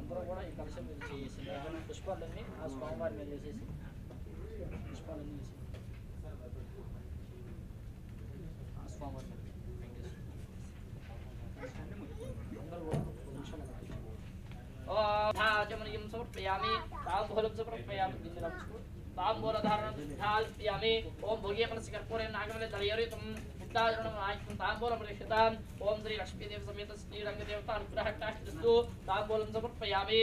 అందరూ కూడా ఈ కలశం మీద చేసి పుష్పాలన్నీ ఆ స్వామివారి మీద వేసేసి పుష్పాలన్నీ వేసి ఆ స్వామివారి మీద అందరూ కూడా ఒక నిమిషం ఓం సమర్పయామి తాంబూలం సమర్పయామి దించడం తాంబూలధారణం ధాల్పయామి ఓం భోగే మనసి కర్పూరేణ నాగమలే దళయరితం ముద్దాజనం ఆయుతం తాంబూలం రిషితాం ఓం శ్రీ లక్ష్మీదేవి సమేత శ్రీరంగ దేవత అనుగ్రహకాస్తు తాంబూలం సమర్పయామి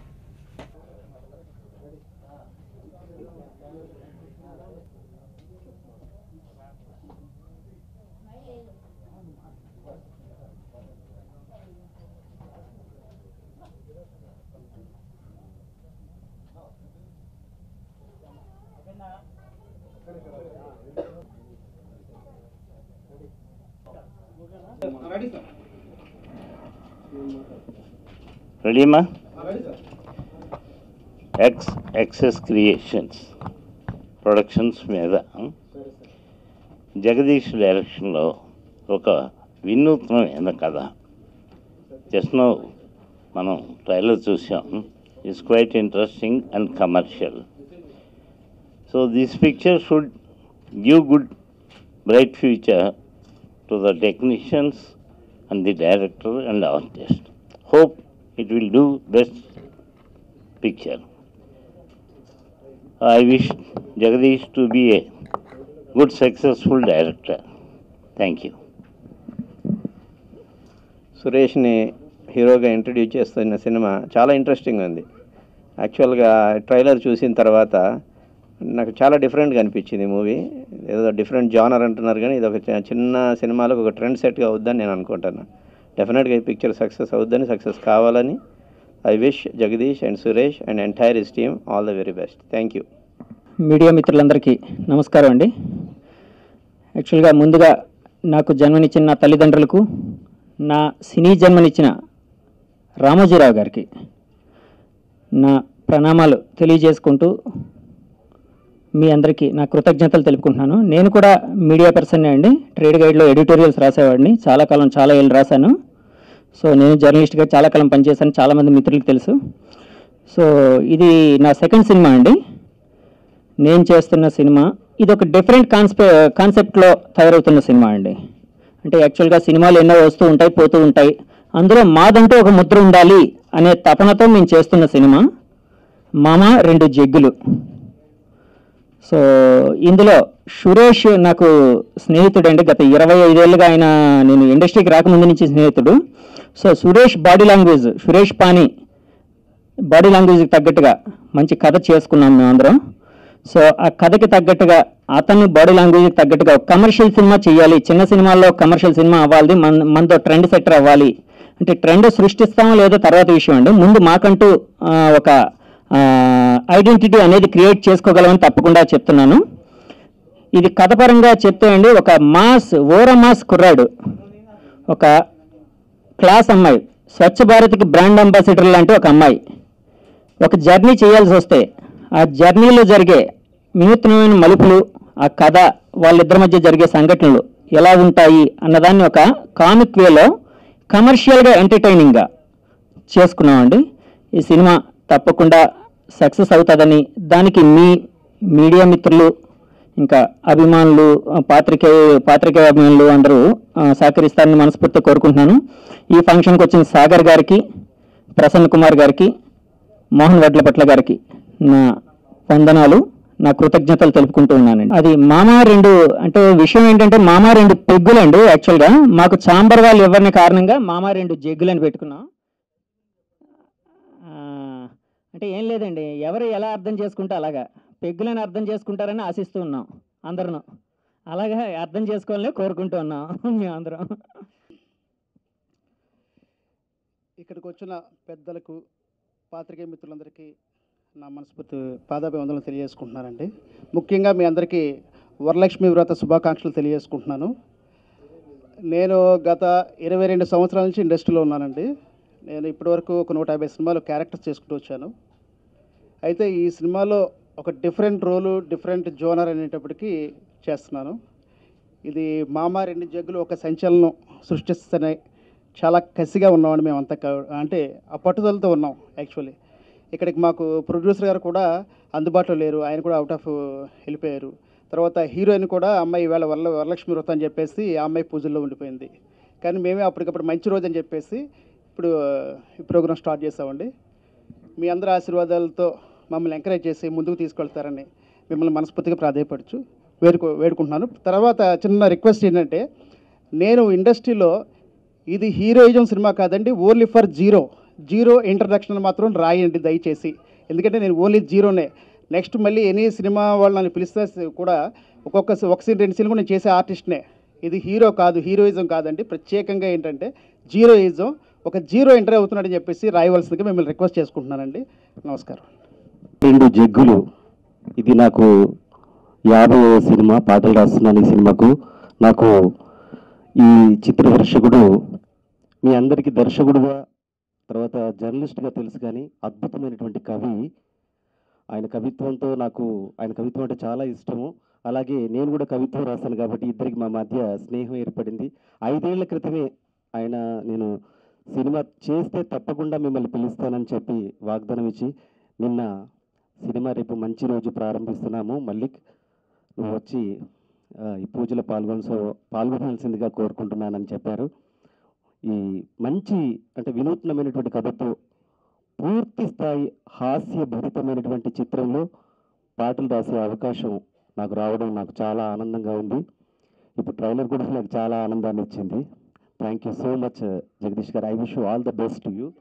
కొట్టి సర్వీస్ పెట్టేసి వస్తాను రెడీమా ఎక్స్ ఎక్సెస్ క్రియేషన్స్ ప్రొడక్షన్స్ మీద జగదీష్ డైరెక్షన్లో ఒక వినూత్నమైన కథ జస్ట్ నో మనం ట్రైలర్ చూసాం it's quite interesting and commercial so this picture should give good bright future to the technicians and the director and artist. Hope it will do best picture. I wish Jagadish to be a good successful director. Thank you. సురేష్ని హీరోగా introduce చేస్తున్న cinema చాలా interesting ఉంది యాక్చువల్గా trailer చూసిన తర్వాత నాకు చాలా డిఫరెంట్గా అనిపించింది మూవీ ఏదో డిఫరెంట్ జానర్ అంటున్నారు కానీ ఇది ఒక చిన్న సినిమాలకు ఒక ట్రెండ్ సెట్గా అవుద్దని నేను అనుకుంటున్నాను డెఫినెట్గా ఈ పిక్చర్ సక్సెస్ అవుద్దని సక్సెస్ కావాలని I wish Jagadish and Suresh and entire is team all the very best thank you media మిత్రులందరికీ నమస్కారం అండి. యాక్చువల్గా ముందుగా నాకు జన్మనిచ్చిన నా తల్లిదండ్రులకు నా సినీ జన్మనిచ్చిన రామోజీరావు గారికి నా ప్రణామాలు తెలియజేసుకుంటూ మీ అందరికీ నా కృతజ్ఞతలు తెలుపుకుంటున్నాను. నేను కూడా మీడియా పర్సన్నే అండి. ట్రేడ్ గైడ్లో ఎడిటోరియల్స్ రాసేవాడిని. చాలా కాలం చాలా ఏళ్ళు రాశాను. సో నేను జర్నలిస్ట్గా చాలా కాలం పనిచేశాను. చాలామంది మిత్రులకు తెలుసు. సో ఇది నా సెకండ్ సినిమా అండి. నేను చేస్తున్న సినిమా. ఇది ఒక డిఫరెంట్ కాన్సెప్ట్ కాన్సెప్ట్లో తయారవుతున్న సినిమా అండి. అంటే యాక్చువల్గా సినిమాలు ఎన్నో వస్తూ ఉంటాయి పోతూ ఉంటాయి. అందులో మాదంటూ ఒక ముద్ర ఉండాలి అనే తపనతో మేము చేస్తున్న సినిమా. మామ రెండు జగ్గులు. సో ఇందులో సురేష్ నాకు స్నేహితుడు అండి గత ఇరవై ఐదేళ్ళుగా ఆయన నేను ఇండస్ట్రీకి రాకముందు నుంచి స్నేహితుడు. So Suresh body language Suresh పాని బాడీ లాంగ్వేజ్కి తగ్గట్టుగా మంచి కథ చేసుకున్నాం మేమందరం సో ఆ కథకి తగ్గట్టుగా అతన్ని బాడీ లాంగ్వేజ్కి తగ్గట్టుగా కమర్షియల్ సినిమా చేయాలి. చిన్న సినిమాల్లో కమర్షియల్ సినిమా అవ్వాలి మన మనతో ట్రెండ్ సెట్టర్ అవ్వాలి. అంటే ట్రెండ్ సృష్టిస్తామో లేదో తర్వాత విషయం అండి. ముందు మాకంటూ ఒక ఐడెంటిటీ అనేది క్రియేట్ చేసుకోగలమని తప్పకుండా చెప్తున్నాను. ఇది కథపరంగా చెప్తే అండి ఒక మాస్ ఓర మాస్ కుర్రాడు. ఒక క్లాస్ అమ్మాయి. స్వచ్ఛ భారత్కి బ్రాండ్ అంబాసిడర్ లాంటి ఒక అమ్మాయి. ఒక జర్నీ చేయాల్సి వస్తే ఆ జర్నీలో జరిగే వినూత్నమైన మలుపులు ఆ కథ వాళ్ళిద్దరి మధ్య జరిగే సంఘటనలు ఎలా ఉంటాయి అన్నదాన్ని ఒక కామిక్ వేలో కమర్షియల్గా ఎంటర్టైనింగ్గా చేసుకున్నామండి. ఈ సినిమా తప్పకుండా సక్సెస్ అవుతుందని దానికి మీ మీడియా మిత్రులు ఇంకా అభిమానులు ఆ, పాత్రికేయ పాత్రికేయ అభిమానులు అందరూ సహకరిస్తారని మనస్ఫూర్తిగా కోరుకుంటున్నాను. ఈ ఫంక్షన్కి వచ్చిన సాగర్ గారికి ప్రసన్న కుమార్ గారికి మోహన్ వడ్లపట్ల గారికి నా వందనాలు నా కృతజ్ఞతలు తెలుపుకుంటూ ఉన్నానండి. అది మామా రెండు అంటే విషయం ఏంటంటే మామా రెండు పెగ్గులండి యాక్చువల్గా మాకు చాంబర్ వాళ్ళు ఇవ్వని కారణంగా మామా రెండు జగ్గులని పెట్టుకున్నాం. అంటే ఏం లేదండి ఎవరు ఎలా అర్థం చేసుకుంటే అలాగా. పెగ్గులను అర్థం చేసుకుంటారని ఆశిస్తూ ఉన్నాం అందరూ అలాగా అర్థం చేసుకోవాలని కోరుకుంటూ ఉన్నాం అందరం ఇక్కడికి వచ్చిన పెద్దలకు పాత్రికేయ మిత్రులందరికీ నా మనస్ఫూర్తి పాదాభివందనలు తెలియజేసుకుంటున్నానండి. ముఖ్యంగా మీ అందరికీ వరలక్ష్మి వ్రత శుభాకాంక్షలు తెలియజేసుకుంటున్నాను. నేను గత ఇరవై రెండు సంవత్సరాల నుంచి ఇండస్ట్రీలో ఉన్నానండి. నేను ఇప్పటివరకు ఒక నూట యాభై సినిమాలు క్యారెక్టర్స్ చేసుకుంటూ వచ్చాను. అయితే ఈ సినిమాలో ఒక డిఫరెంట్ రోలు డిఫరెంట్ జోనర్ అనేటప్పటికీ చేస్తున్నాను. ఇది మామ రెండు జగ్గులు ఒక సంచలనం సృష్టిస్తున్నాయి చాలా కసిగా ఉన్నామండి మేమంతా అంత అంటే ఆ పట్టుదలతో ఉన్నాం యాక్చువల్లీ. ఇక్కడికి మాకు ప్రొడ్యూసర్ గారు కూడా అందుబాటులో లేరు ఆయన కూడా అవుట్ ఆఫ్ వెళ్ళిపోయారు. తర్వాత హీరోయిన్ కూడా అమ్మాయి ఇవాళ వరల వరలక్ష్మి వ్రతం అని చెప్పేసి ఆ అమ్మాయి పూజల్లో ఉండిపోయింది. కానీ మేమే అప్పటికప్పుడు మంచి రోజు అని చెప్పేసి ఇప్పుడు ఈ ప్రోగ్రాం స్టార్ట్ చేసామండి. మీ అందరి ఆశీర్వాదాలతో మమ్మల్ని ఎంకరేజ్ చేసి ముందుకు తీసుకెళ్తారని మిమ్మల్ని మనస్ఫూర్తిగా ప్రాధాయపడుచు వేడుకో వేడుకుంటున్నాను. తర్వాత చిన్న రిక్వెస్ట్ ఏంటంటే నేను ఇండస్ట్రీలో ఇది హీరోయిజం సినిమా కాదండి only for zero. Zero introduction మాత్రం రాయండి దయచేసి. ఎందుకంటే నేను ఓన్లీ జీరోనే. నెక్స్ట్ మళ్ళీ ఎనీ సినిమా వాళ్ళు నన్ను పిలిస్తే కూడా ఒక్కొక్క ఒక సీన్ రెండు సీన్లు కూడా నేను చేసే ఆర్టిస్ట్నే. ఇది హీరో కాదు హీరోయిజం కాదండి. ప్రత్యేకంగా ఏంటంటే జీరోయిజం ఒక జీరో ఎంటర్ అవుతున్నాడని చెప్పేసి రాయవలసిందిగా మిమ్మల్ని రిక్వెస్ట్ చేసుకుంటున్నానండి. నమస్కారం. రెండు జగ్గులు. ఇది నాకు యాభై సినిమా పాటలు రాస్తున్నాను ఈ సినిమాకు నాకు ఈ చిత్ర దర్శకుడు మీ అందరికీ దర్శకుడుగా తర్వాత జర్నలిస్ట్గా తెలుసు కానీ అద్భుతమైనటువంటి కవి. ఆయన కవిత్వంతో నాకు ఆయన కవిత్వం అంటే చాలా ఇష్టము. అలాగే నేను కూడా కవిత్వం రాశాను కాబట్టి ఇద్దరికి మా మధ్య స్నేహం ఏర్పడింది. ఐదేళ్ళ క్రితమే ఆయన నేను సినిమా చేస్తే తప్పకుండా మిమ్మల్ని పిలుస్తానని చెప్పి వాగ్దానం ఇచ్చి నిన్న సినిమా రేపు మంచి రోజు ప్రారంభిస్తున్నాము. మల్లిక్ నువ్వు వచ్చి ఈ పూజలో పాల్గొన పాల్గొనాల్సిందిగా కోరుకుంటున్నానని చెప్పారు. ఈ మంచి అంటే వినూత్నమైనటువంటి కథతో పూర్తి స్థాయి హాస్యభరితమైనటువంటి చిత్రంలో పాటలు రాసే అవకాశం నాకు రావడం నాకు చాలా ఆనందంగా ఉంది. ఇప్పుడు ట్రైలర్ కూడా నాకు చాలా ఆనందాన్ని ఇచ్చింది Thank you so much, uh, Jagdishkar. I wish you all the best to you.